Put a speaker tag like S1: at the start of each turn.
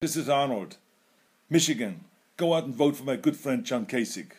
S1: This is Arnold. Michigan. Go out and vote for my good friend John Kasich.